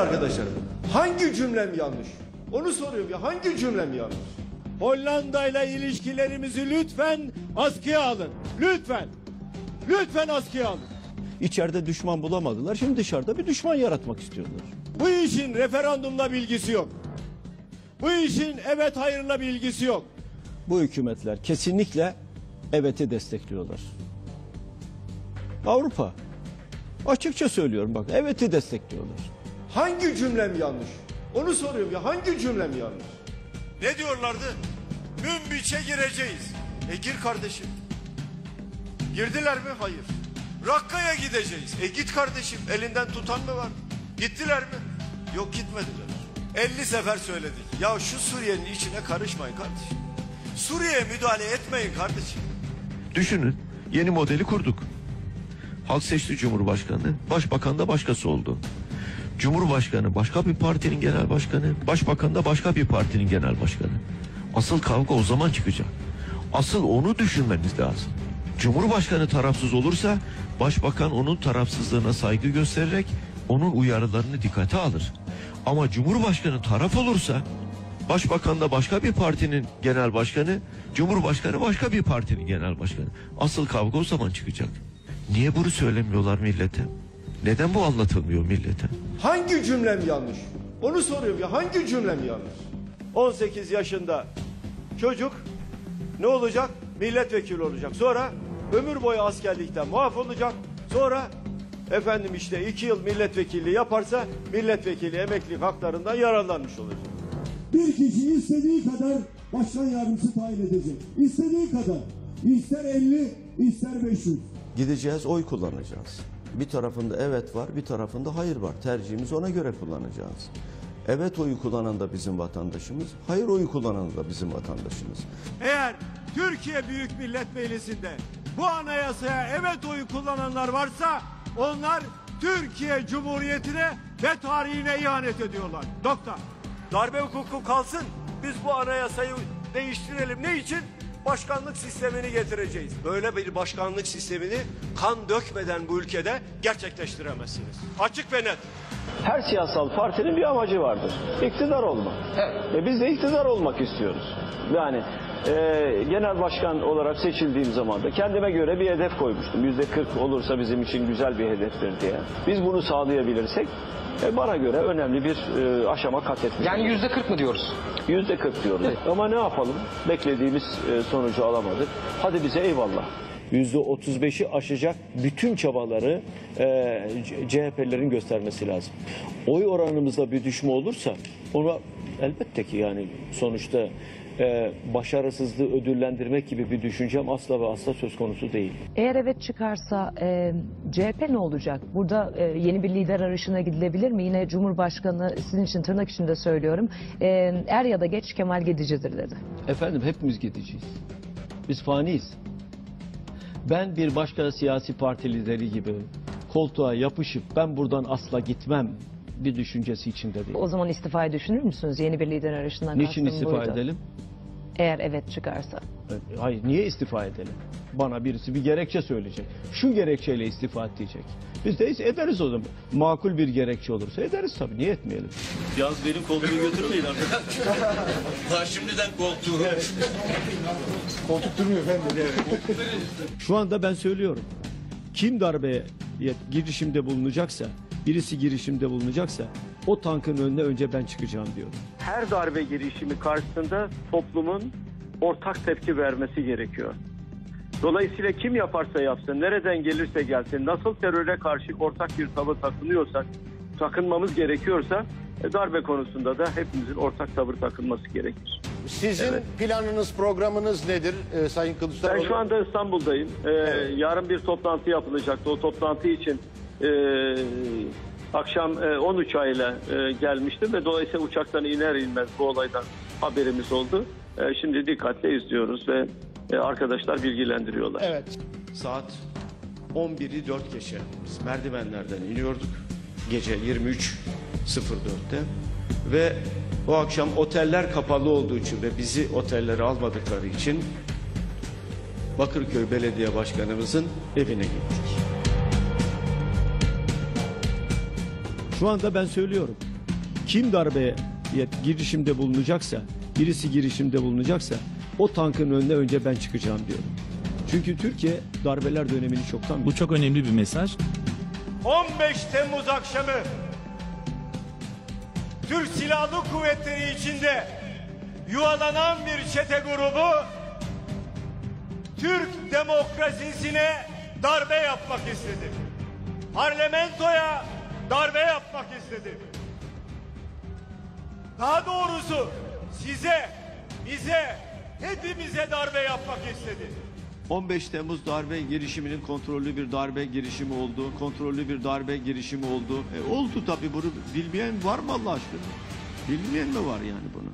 Arkadaşlar hangi cümlem yanlış? Onu soruyorum ya hangi cümlem yanlış? Hollanda ile ilişkilerimizi lütfen askıya alın. Lütfen. Lütfen askıya alın. İçeride düşman bulamadılar. Şimdi dışarıda bir düşman yaratmak istiyorlar. Bu işin referandumla bilgisi yok. Bu işin evet hayırla bilgisi yok. Bu hükümetler kesinlikle evet'i destekliyorlar. Avrupa açıkça söylüyorum bak evet'i destekliyorlar. Hangi cümlem yanlış? Onu soruyorum ya hangi cümlem yanlış? Ne diyorlardı? Münbiç'e gireceğiz. E gir kardeşim. Girdiler mi? Hayır. Rakka'ya gideceğiz. E git kardeşim. Elinden tutan mı var? Gittiler mi? Yok gitmediler. 50 sefer söyledik. Ya şu Suriye'nin içine karışmayın kardeşim. Suriye'ye müdahale etmeyin kardeşim. Düşünün yeni modeli kurduk. Halk seçti Cumhurbaşkanı, Başbakan da başkası oldu. Cumhurbaşkanı başka bir partinin genel başkanı, Başbakan da başka bir partinin genel başkanı. Asıl kavga o zaman çıkacak. Asıl onu düşünmeniz lazım. Cumhurbaşkanı tarafsız olursa Başbakan onun tarafsızlığına saygı göstererek onun uyarılarını dikkate alır. Ama Cumhurbaşkanı taraf olursa Başbakan da başka bir partinin genel başkanı, Cumhurbaşkanı başka bir partinin genel başkanı. Asıl kavga o zaman çıkacak. Niye bunu söylemiyorlar millete? Neden bu anlatılmıyor millete? Hangi cümlem yanlış? Onu soruyorum ya hangi cümlem yanlış? 18 yaşında çocuk ne olacak? Milletvekili olacak. Sonra ömür boyu askerlikten muaf olacak. Sonra efendim işte iki yıl milletvekilliği yaparsa milletvekili emeklilik haklarından yararlanmış olacak. Bir kişi istediği kadar başkan yardımcısı tayin edecek. İstediği kadar. İster 50, ister 500. Gideceğiz oy kullanacağız. Bir tarafında evet var bir tarafında hayır var. Tercihimizi ona göre kullanacağız. Evet oyu kullanan da bizim vatandaşımız, hayır oyu kullanan da bizim vatandaşımız. Eğer Türkiye Büyük Millet Meclisi'nde bu anayasaya evet oyu kullananlar varsa onlar Türkiye Cumhuriyeti'ne ve tarihine ihanet ediyorlar. Nokta. Darbe hukuku kalsın. Biz bu anayasayı değiştirelim. Ne için? Başkanlık sistemini getireceğiz. Böyle bir başkanlık sistemini kan dökmeden bu ülkede gerçekleştiremezsiniz. Açık ve net. Her siyasal partinin bir amacı vardır. İktidar olmak. E biz de iktidar olmak istiyoruz. Yani e, genel başkan olarak seçildiğim zaman da kendime göre bir hedef koymuştum. Yüzde 40 olursa bizim için güzel bir hedeftir diye. Biz bunu sağlayabilirsek e, bana göre önemli bir e, aşama kat etmiş. Yani yüzde 40 mı diyoruz? Yüzde 40 diyoruz. Ama ne yapalım? Beklediğimiz e, sonucu alamadık. Hadi bize eyvallah. %35'i aşacak bütün çabaları e, CHP'lerin göstermesi lazım. Oy oranımızda bir düşme olursa onu elbette ki yani sonuçta e, başarısızlığı ödüllendirmek gibi bir düşüncem asla ve asla söz konusu değil. Eğer evet çıkarsa e, CHP ne olacak? Burada e, yeni bir lider arayışına gidilebilir mi? Yine Cumhurbaşkanı sizin için tırnak içinde söylüyorum. E, er ya da geç Kemal Gedici'dir dedi. Efendim hepimiz gideceğiz. Biz faniyiz. Ben bir başka siyasi parti lideri gibi koltuğa yapışıp ben buradan asla gitmem bir düşüncesi içinde değil. O zaman istifayı düşünür müsünüz? Yeni bir lider arayışından Niçin istifa buydu. edelim? Eğer evet çıkarsa. Hayır niye istifa edelim? Bana birisi bir gerekçe söyleyecek. Şu gerekçeyle istifa et diyecek. Biz de ederiz o zaman. Makul bir gerekçe olursa ederiz tabii. Niye etmeyelim? Yalnız benim koltuğu götürmeyin artık. Daha şimdiden koltuğu. Şu anda ben söylüyorum. Kim darbeye girişimde bulunacaksa, birisi girişimde bulunacaksa o tankın önüne önce ben çıkacağım diyorum. Her darbe girişimi karşısında toplumun ortak tepki vermesi gerekiyor. Dolayısıyla kim yaparsa yapsın, nereden gelirse gelsin, nasıl teröre karşı ortak bir tavır takınıyorsak, takınmamız gerekiyorsa e, darbe konusunda da hepimizin ortak tavır takınması gerekir. Sizin planınız, programınız nedir e, Sayın Kılıçdaroğlu? Ben şu anda İstanbul'dayım. Ee, Yarın bir toplantı yapılacaktı. O toplantı için e, akşam e, 10 uçağıyla e, gelmiştim ve dolayısıyla uçaktan iner inmez bu olaydan haberimiz oldu. E, şimdi dikkatle izliyoruz ve e, arkadaşlar bilgilendiriyorlar. Evet. Saat 11'i 4 geçe biz merdivenlerden iniyorduk. Gece 23.04'te ve o akşam oteller kapalı olduğu için ve bizi otellere almadıkları için Bakırköy Belediye Başkanımızın evine gittik. Şu anda ben söylüyorum. kim darbeye girişimde bulunacaksa, birisi girişimde bulunacaksa o tankın önüne önce ben çıkacağım diyorum. Çünkü Türkiye darbeler dönemini çoktan Bu çok önemli bir mesaj. 15 Temmuz akşamı Türk Silahlı Kuvvetleri içinde yuvalanan bir çete grubu Türk demokrasisine darbe yapmak istedi. Parlamentoya darbe yapmak istedi. Daha doğrusu size, bize, hepimize darbe yapmak istedi. 15 Temmuz darbe girişiminin kontrollü bir darbe girişimi oldu. Kontrollü bir darbe girişimi oldu. E, oldu tabii bunu bilmeyen var mı Allah aşkına? Bilmeyen mi var yani bunu?